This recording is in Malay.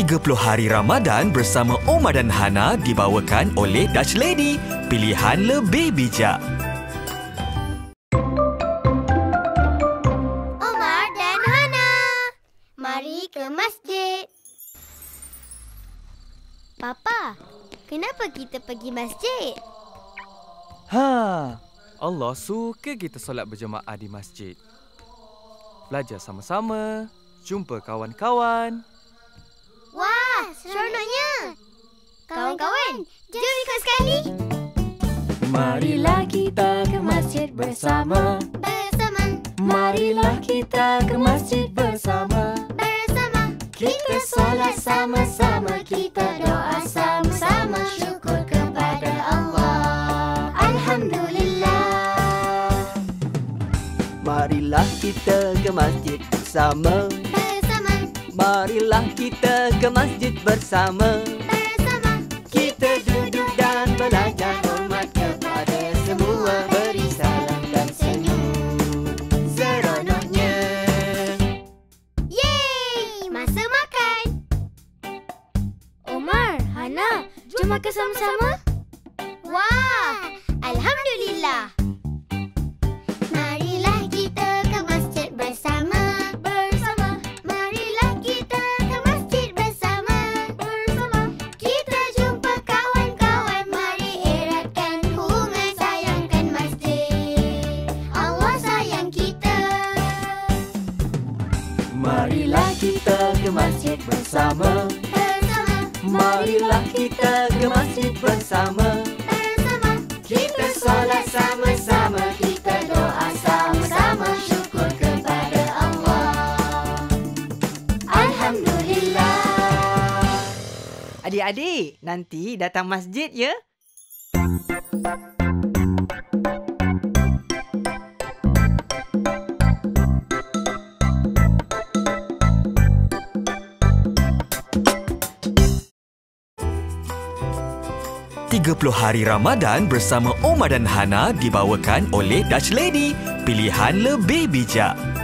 30 Hari Ramadan bersama Omar dan Hana dibawakan oleh Dutch Lady. Pilihan lebih bijak. Omar dan Hana. Mari ke masjid. Papa, kenapa kita pergi masjid? Ha, Allah suka kita solat berjemaah di masjid. Belajar sama-sama, jumpa kawan-kawan. Kawan-kawan, jom ikut sekali. Marilah kita ke masjid bersama. Bersama, Marilah kita ke masjid bersama. bersama. Kita solat sama-sama, kita doa sama-sama. Syukur kepada Allah. Alhamdulillah. Marilah kita ke masjid bersama Bersama, Marilah kita ke masjid bersama bersama. Jom makan sama-sama. Wah, Alhamdulillah. Marilah kita ke masjid bersama. Bersama, Marilah kita ke masjid bersama. bersama. Kita jumpa kawan-kawan. Mari eratkan hubungan. Sayangkan masjid. Allah sayang kita. Marilah kita ke masjid bersama Bersama, Marilah kita Adik-adik, nanti datang masjid ya. Puluh Hari Ramadan bersama Omar dan Hana dibawakan oleh Dutch Lady. Pilihan lebih bijak.